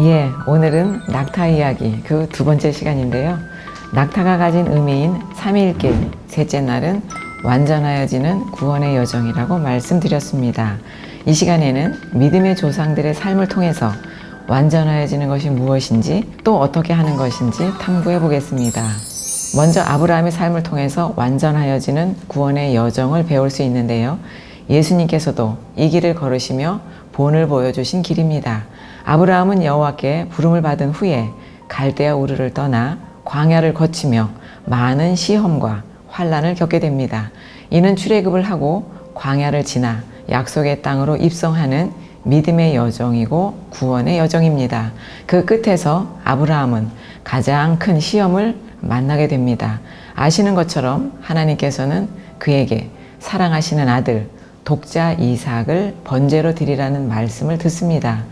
예, 오늘은 낙타 이야기 그 두 번째 시간인데요. 낙타가 가진 의미인 삼일길 셋째 날은 완전하여지는 구원의 여정이라고 말씀드렸습니다. 이 시간에는 믿음의 조상들의 삶을 통해서 완전하여지는 것이 무엇인지 또 어떻게 하는 것인지 탐구해 보겠습니다. 먼저 아브라함의 삶을 통해서 완전하여지는 구원의 여정을 배울 수 있는데요. 예수님께서도 이 길을 걸으시며 본을 보여주신 길입니다. 아브라함은 여호와께 부름을 받은 후에 갈대아 우르를 떠나 광야를 거치며 많은 시험과 환란을 겪게 됩니다. 이는 출애굽을 하고 광야를 지나 약속의 땅으로 입성하는 믿음의 여정이고 구원의 여정입니다. 그 끝에서 아브라함은 가장 큰 시험을 만나게 됩니다. 아시는 것처럼 하나님께서는 그에게 사랑하시는 아들 독자 이삭을 번제로 드리라는 말씀을 듣습니다.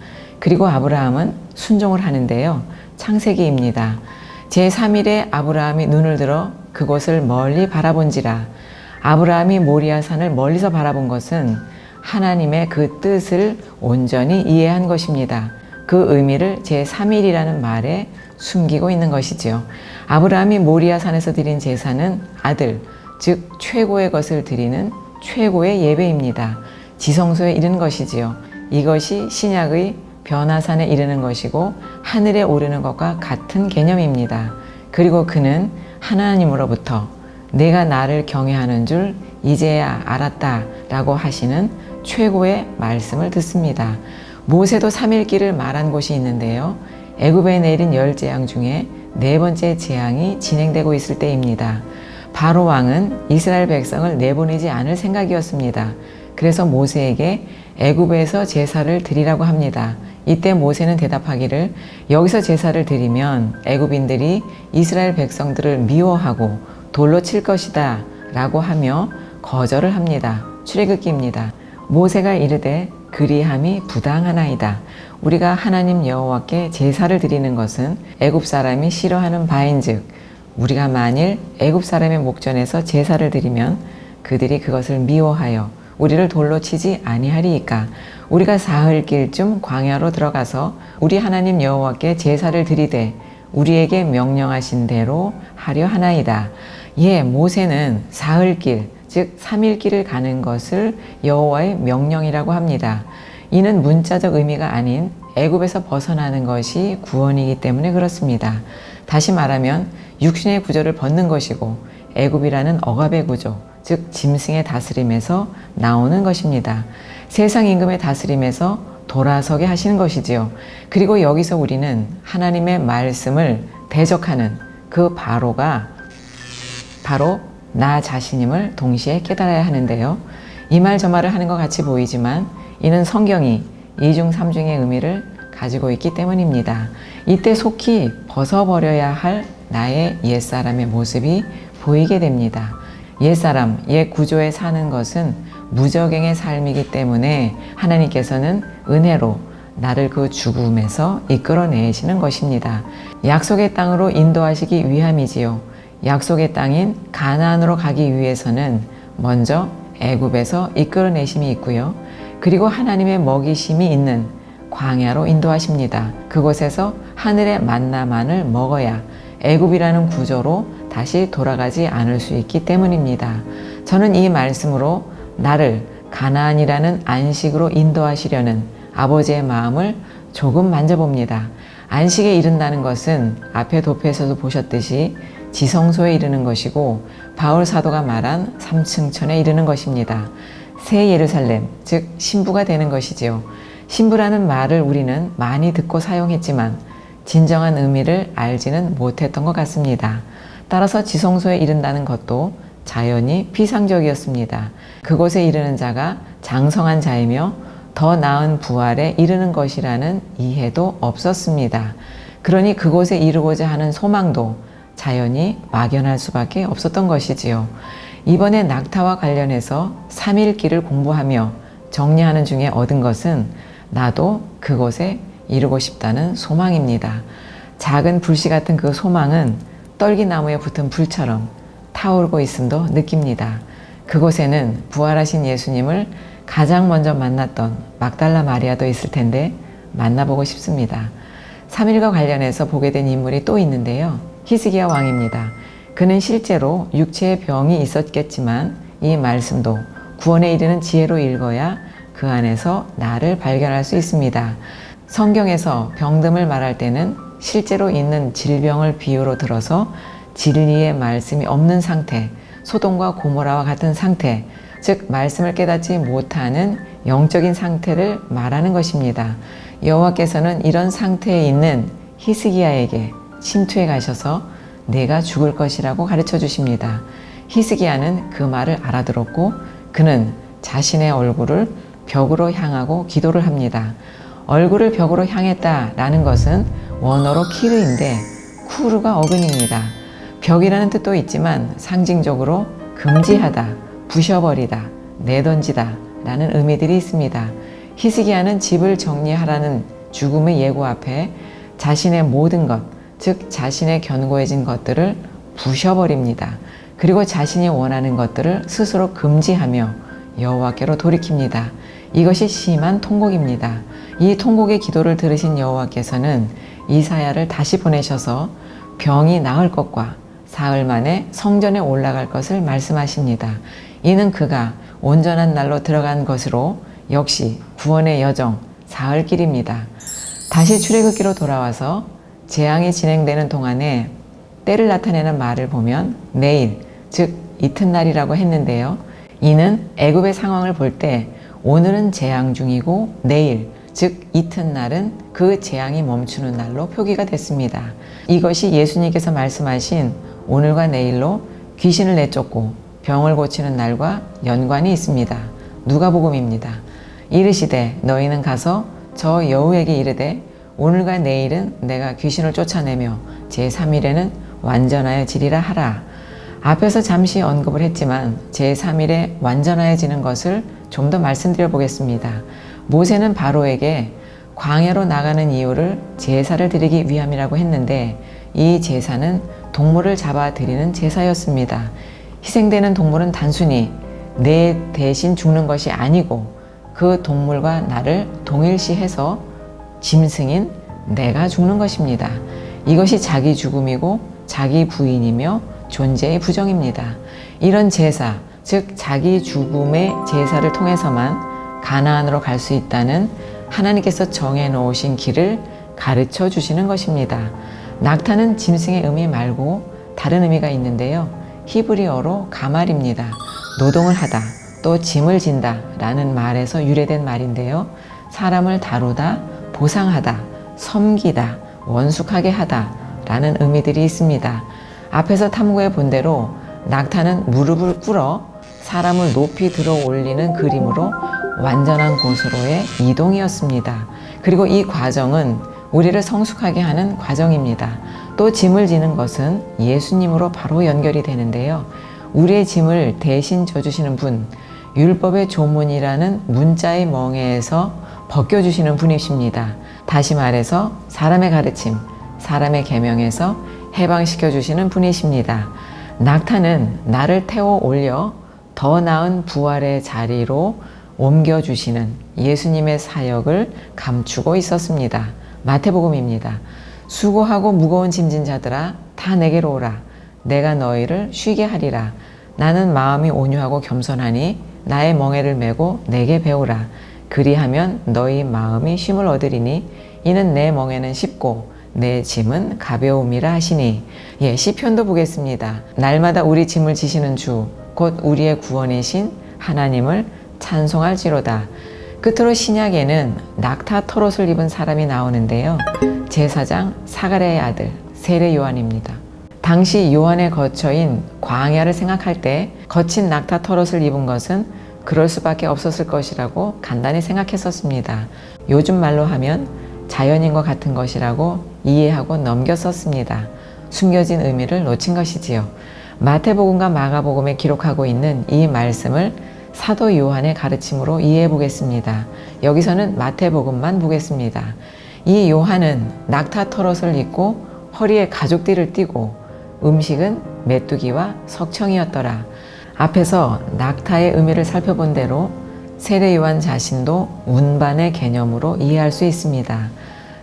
그리고 아브라함은 순종을 하는데요. 창세기입니다. 제3일에 아브라함이 눈을 들어 그곳을 멀리 바라본지라 아브라함이 모리아산을 멀리서 바라본 것은 하나님의 그 뜻을 온전히 이해한 것입니다. 그 의미를 제3일이라는 말에 숨기고 있는 것이지요. 아브라함이 모리아산에서 드린 제사는 아들, 즉 최고의 것을 드리는 최고의 예배입니다. 지성소에 이르는 것이지요. 이것이 신약의 변화산에 이르는 것이고 하늘에 오르는 것과 같은 개념입니다. 그리고 그는 하나님으로부터 내가 나를 경외하는 줄 이제야 알았다 라고 하시는 최고의 말씀을 듣습니다. 모세도 3일길을 말한 곳이 있는데요. 애굽에 내린 열 재앙 중에 네 번째 재앙이 진행되고 있을 때입니다. 바로 왕은 이스라엘 백성을 내보내지 않을 생각이었습니다. 그래서 모세에게 애굽에서 제사를 드리라고 합니다. 이때 모세는 대답하기를 여기서 제사를 드리면 애굽인들이 이스라엘 백성들을 미워하고 돌로 칠 것이다 라고 하며 거절을 합니다. 출애굽기입니다. 모세가 이르되 그리함이 부당하나이다. 우리가 하나님 여호와께 제사를 드리는 것은 애굽 사람이 싫어하는 바인즉 우리가 만일 애굽 사람의 목전에서 제사를 드리면 그들이 그것을 미워하여 우리를 돌로 치지 아니하리이까 우리가 사흘길쯤 광야로 들어가서 우리 하나님 여호와께 제사를 드리되 우리에게 명령하신 대로 하려 하나이다. 예, 모세는 사흘길 즉 3일길을 가는 것을 여호와의 명령이라고 합니다. 이는 문자적 의미가 아닌 애굽에서 벗어나는 것이 구원이기 때문에 그렇습니다. 다시 말하면 육신의 구조를 벗는 것이고 애굽이라는 억압의 구조, 즉 짐승의 다스림에서 나오는 것입니다. 세상 임금의 다스림에서 돌아서게 하시는 것이지요. 그리고 여기서 우리는 하나님의 말씀을 대적하는 그 바로가 바로 나 자신임을 동시에 깨달아야 하는데요. 이 말 저 말을 하는 것 같이 보이지만 이는 성경이 이중 삼중의 의미를 가지고 있기 때문입니다. 이때 속히 벗어버려야 할 나의 옛사람의 모습이 보이게 됩니다. 옛사람, 옛 구조에 사는 것은 무적행의 삶이기 때문에 하나님께서는 은혜로 나를 그 죽음에서 이끌어내시는 것입니다. 약속의 땅으로 인도하시기 위함이지요. 약속의 땅인 가나안으로 가기 위해서는 먼저 애굽에서 이끌어내심이 있고요. 그리고 하나님의 먹이심이 있는 광야로 인도하십니다. 그곳에서 하늘의 만나만을 먹어야 애굽이라는 구조로 다시 돌아가지 않을 수 있기 때문입니다. 저는 이 말씀으로 나를 가나안이라는 안식으로 인도하시려는 아버지의 마음을 조금 만져봅니다. 안식에 이른다는 것은 앞에 도표에서도 보셨듯이 지성소에 이르는 것이고 바울 사도가 말한 삼층천에 이르는 것입니다. 새 예루살렘, 즉 신부가 되는 것이지요. 신부라는 말을 우리는 많이 듣고 사용했지만 진정한 의미를 알지는 못했던 것 같습니다. 따라서 지성소에 이른다는 것도 자연히 피상적이었습니다. 그곳에 이르는 자가 장성한 자이며 더 나은 부활에 이르는 것이라는 이해도 없었습니다. 그러니 그곳에 이르고자 하는 소망도 자연히 막연할 수밖에 없었던 것이지요. 이번에 낙타와 관련해서 3일길을 공부하며 정리하는 중에 얻은 것은 나도 그곳에 이르고 싶다는 소망입니다. 작은 불씨 같은 그 소망은 떨기나무에 붙은 불처럼 타오르고 있음도 느낍니다. 그곳에는 부활하신 예수님을 가장 먼저 만났던 막달라 마리아도 있을 텐데 만나보고 싶습니다. 3일과 관련해서 보게 된 인물이 또 있는데요. 히스기야 왕입니다. 그는 실제로 육체의 병이 있었겠지만 이 말씀도 구원에 이르는 지혜로 읽어야 그 안에서 나를 발견할 수 있습니다. 성경에서 병듦을 말할 때는 실제로 있는 질병을 비유로 들어서 진리의 말씀이 없는 상태, 소돔과 고모라와 같은 상태, 즉 말씀을 깨닫지 못하는 영적인 상태를 말하는 것입니다. 여호와께서는 이런 상태에 있는 히스기야에게 침투해 가셔서 내가 죽을 것이라고 가르쳐 주십니다. 히스기야는 그 말을 알아들었고 그는 자신의 얼굴을 벽으로 향하고 기도를 합니다. 얼굴을 벽으로 향했다라는 것은 원어로 키르인데 쿠르가 어근입니다. 벽이라는 뜻도 있지만 상징적으로 금지하다, 부셔버리다, 내던지다 라는 의미들이 있습니다. 히스기야는 집을 정리하라는 죽음의 예고 앞에 자신의 모든 것, 즉 자신의 견고해진 것들을 부셔버립니다. 그리고 자신이 원하는 것들을 스스로 금지하며 여호와께로 돌이킵니다. 이것이 심한 통곡입니다. 이 통곡의 기도를 들으신 여호와께서는 이사야를 다시 보내셔서 병이 나을 것과 사흘 만에 성전에 올라갈 것을 말씀하십니다. 이는 그가 온전한 날로 들어간 것으로 역시 구원의 여정 사흘 길입니다. 다시 출애굽기로 돌아와서 재앙이 진행되는 동안에 때를 나타내는 말을 보면 내일 즉 이튿날이라고 했는데요. 이는 애굽의 상황을 볼 때 오늘은 재앙 중이고 내일 즉 이튿날은 그 재앙이 멈추는 날로 표기가 됐습니다. 이것이 예수님께서 말씀하신 오늘과 내일로 귀신을 내쫓고 병을 고치는 날과 연관이 있습니다. 누가복음입니다. 이르시되 너희는 가서 저 여우에게 이르되 오늘과 내일은 내가 귀신을 쫓아내며 제3일에는 완전하여 지리라 하라. 앞에서 잠시 언급을 했지만 제3일에 완전하여지는 것을 좀 더 말씀드려 보겠습니다. 모세는 바로에게 광야로 나가는 이유를 제사를 드리기 위함이라고 했는데 이 제사는 동물을 잡아 드리는 제사였습니다. 희생되는 동물은 단순히 내 대신 죽는 것이 아니고 그 동물과 나를 동일시해서 짐승인 내가 죽는 것입니다. 이것이 자기 죽음이고 자기 부인이며 존재의 부정입니다. 이런 제사, 즉 자기 죽음의 제사를 통해서만 가나안으로 갈 수 있다는 하나님께서 정해 놓으신 길을 가르쳐 주시는 것입니다. 낙타는 짐승의 의미 말고 다른 의미가 있는데요. 히브리어로 가말입니다. 노동을 하다, 또 짐을 진다 라는 말에서 유래된 말인데요. 사람을 다루다, 보상하다, 섬기다, 원숙하게 하다 라는 의미들이 있습니다. 앞에서 탐구해 본 대로 낙타는 무릎을 꿇어 사람을 높이 들어 올리는 그림으로 완전한 곳으로의 이동이었습니다. 그리고 이 과정은 우리를 성숙하게 하는 과정입니다. 또 짐을 지는 것은 예수님으로 바로 연결이 되는데요. 우리의 짐을 대신 져주시는 분, 율법의 조문이라는 문자의 멍에에서 벗겨주시는 분이십니다. 다시 말해서 사람의 가르침, 사람의 계명에서 해방시켜 주시는 분이십니다. 낙타는 나를 태워 올려 더 나은 부활의 자리로 옮겨주시는 예수님의 사역을 감추고 있었습니다. 마태복음입니다. 수고하고 무거운 짐진 자들아 다 내게로 오라. 내가 너희를 쉬게 하리라. 나는 마음이 온유하고 겸손하니 나의 멍에를 메고 내게 배우라. 그리하면 너희 마음이 쉼을 얻으리니 이는 내 멍에는 쉽고 내 짐은 가벼움이라 하시니 예 시편도 보겠습니다. 날마다 우리 짐을 지시는 주 곧 우리의 구원이신 하나님을 찬송할지로다. 끝으로 신약에는 낙타 털옷을 입은 사람이 나오는데요. 제사장 사가랴의 아들 세례 요한입니다. 당시 요한의 거처인 광야를 생각할 때 거친 낙타 털옷을 입은 것은 그럴 수밖에 없었을 것이라고 간단히 생각했었습니다. 요즘 말로 하면 자연인과 같은 것이라고 이해하고 넘겼었습니다. 숨겨진 의미를 놓친 것이지요. 마태복음과 마가복음에 기록하고 있는 이 말씀을 사도 요한의 가르침으로 이해해 보겠습니다. 여기서는 마태복음만 보겠습니다. 이 요한은 낙타 털옷을 입고 허리에 가죽띠를 띠고 음식은 메뚜기와 석청이었더라. 앞에서 낙타의 의미를 살펴본 대로 세례 요한 자신도 운반의 개념으로 이해할 수 있습니다.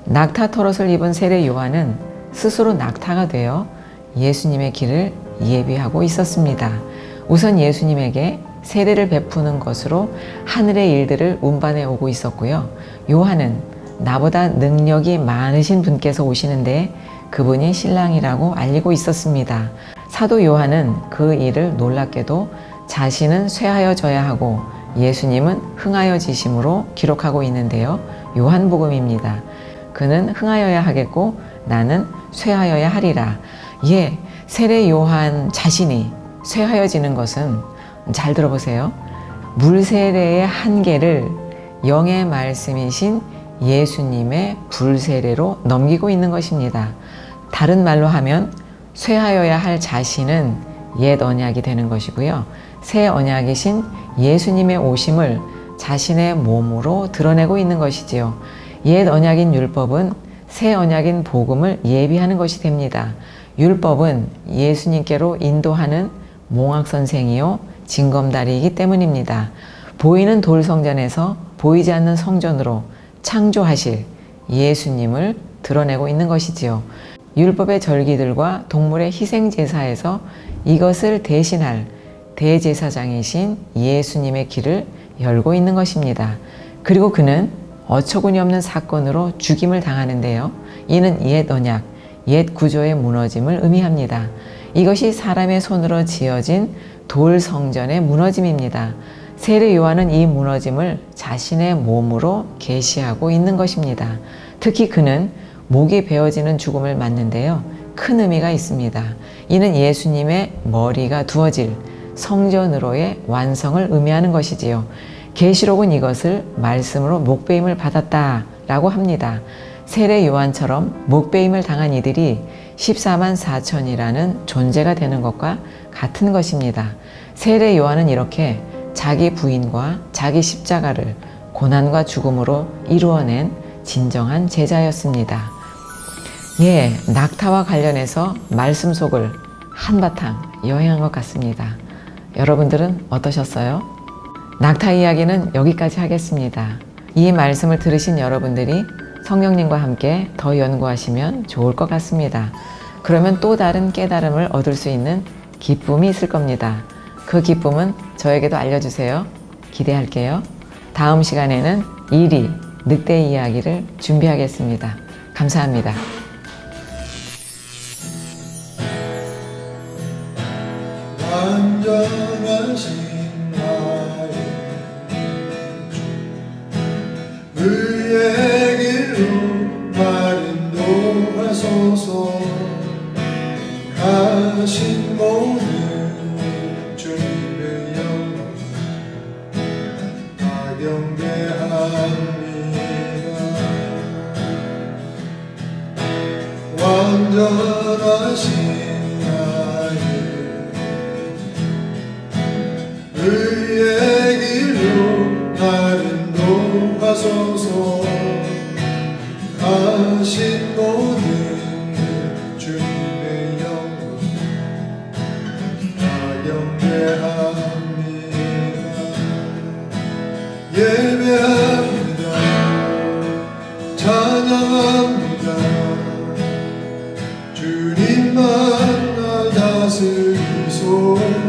낙타 털옷을 입은 세례 요한은 스스로 낙타가 되어 예수님의 길을 예비하고 있었습니다. 우선 예수님에게 세례를 베푸는 것으로 하늘의 일들을 운반해 오고 있었고요. 요한은 나보다 능력이 많으신 분께서 오시는데 그분이 신랑이라고 알리고 있었습니다. 사도 요한은 그 일을 놀랍게도 자신은 쇠하여져야 하고 예수님은 흥하여지심으로 기록하고 있는데요. 요한복음입니다. 그는 흥하여야 하겠고 나는 쇠하여야 하리라. 예, 세례 요한 자신이 쇠하여지는 것은 잘 들어보세요. 물세례의 한계를 영의 말씀이신 예수님의 불세례로 넘기고 있는 것입니다. 다른 말로 하면 쇠하여야 할 자신은 옛 언약이 되는 것이고요. 새 언약이신 예수님의 오심을 자신의 몸으로 드러내고 있는 것이지요. 옛 언약인 율법은 새 언약인 복음을 예비하는 것이 됩니다. 율법은 예수님께로 인도하는 몽학 선생이요 징검다리이기 때문입니다. 보이는 돌 성전에서 보이지 않는 성전으로 창조하실 예수님을 드러내고 있는 것이지요. 율법의 절기들과 동물의 희생 제사에서 이것을 대신할 대제사장이신 예수님의 길을 열고 있는 것입니다. 그리고 그는 어처구니 없는 사건으로 죽임을 당하는데요. 이는 옛 언약, 옛 구조의 무너짐을 의미합니다. 이것이 사람의 손으로 지어진 돌 성전의 무너짐입니다. 세례 요한은 이 무너짐을 자신의 몸으로 계시하고 있는 것입니다. 특히 그는 목이 베어지는 죽음을 맞는데요. 큰 의미가 있습니다. 이는 예수님의 머리가 두어질 성전으로의 완성을 의미하는 것이지요. 계시록은 이것을 말씀으로 목베임을 받았다라고 합니다. 세례 요한처럼 목베임을 당한 이들이 14만 4천이라는 존재가 되는 것과 같은 것입니다. 세례 요한은 이렇게 자기 부인과 자기 십자가를 고난과 죽음으로 이루어낸 진정한 제자였습니다. 예, 낙타와 관련해서 말씀 속을 한바탕 여행한 것 같습니다. 여러분들은 어떠셨어요? 낙타 이야기는 여기까지 하겠습니다. 이 말씀을 들으신 여러분들이 성령님과 함께 더 연구하시면 좋을 것 같습니다. 그러면 또 다른 깨달음을 얻을 수 있는 기쁨이 있을 겁니다. 그 기쁨은 저에게도 알려주세요. 기대할게요. 다음 시간에는 이리 늑대 이야기를 준비하겠습니다. 감사합니다. 완전하신 나의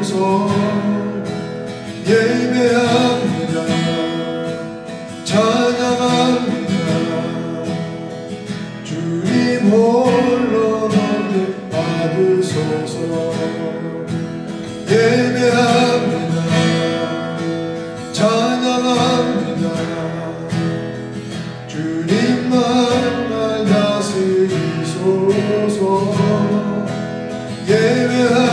다스리소서 예배합니다. 찬양합니다. 주님 홀로 너를 받으소서. 예배합니다. 찬양합니다. 주님만 날 다스리소서. 예배합니다